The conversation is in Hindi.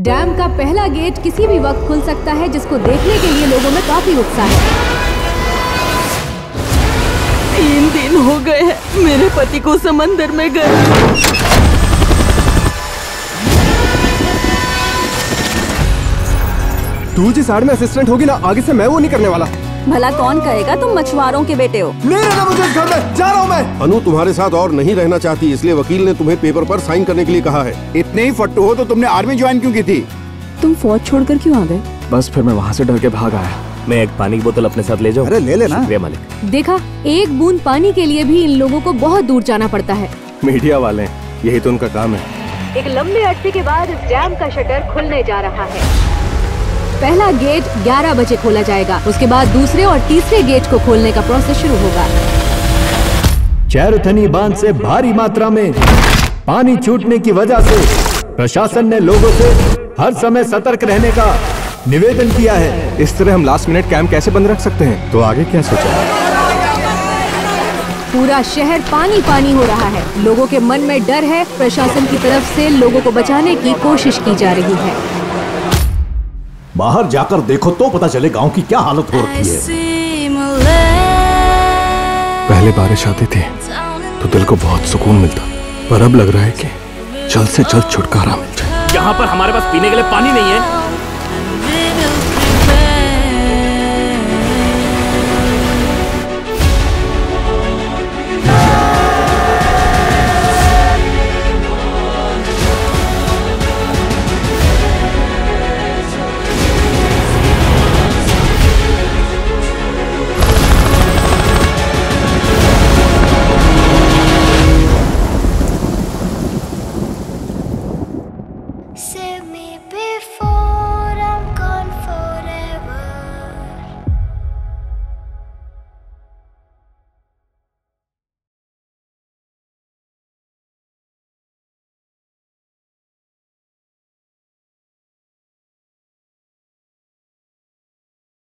डैम का पहला गेट किसी भी वक्त खुल सकता है जिसको देखने के लिए लोगों में काफ़ी उत्साह है। तीन दिन हो गए हैं मेरे पति को समंदर में गए। तू जिस आड़ में असिस्टेंट होगी ना आगे से मैं वो नहीं करने वाला। भला कौन कहेगा तुम मछुआरों के बेटे हो? नहीं रहना मुझे इस घर में। जा रहा हूँ मैं। अनु तुम्हारे साथ और नहीं रहना चाहती इसलिए वकील ने तुम्हें पेपर पर साइन करने के लिए कहा है। इतने ही फट्टू हो तो तुमने आर्मी ज्वाइन क्यों की थी? तुम फौज छोड़कर क्यों आ गए? बस फिर मैं वहाँ से डर के भाग आया। मैं एक पानी की बोतल अपने साथ ले जाऊँ? अरे ले लेना। मालिक। देखा एक बूंद पानी के लिए भी इन लोगों को बहुत दूर जाना पड़ता है। मीडिया वाले यही तो उनका काम है। एक लंबे अरसे के बाद इस डैम का शटर खुलने जा रहा है। पहला गेट 11 बजे खोला जाएगा। उसके बाद दूसरे और तीसरे गेट को खोलने का प्रोसेस शुरू होगा। चैरथनी बाँध से भारी मात्रा में पानी छूटने की वजह से प्रशासन ने लोगों से हर समय सतर्क रहने का निवेदन किया है। इस तरह हम लास्ट मिनट कैंप कैसे बंद रख सकते हैं? तो आगे क्या सोचा? पूरा शहर पानी पानी हो रहा है। लोगों के मन में डर है। प्रशासन की तरफ़ से लोगों को बचाने की कोशिश की जा रही है। बाहर जाकर देखो तो पता चले गाँव की क्या हालत हो रखी है। पहले बारिश आती थी तो दिल को बहुत सुकून मिलता। पर अब लग रहा है कि जल्द से जल्द छुटकारा मिल जाए। यहाँ पर हमारे पास पीने के लिए पानी नहीं है।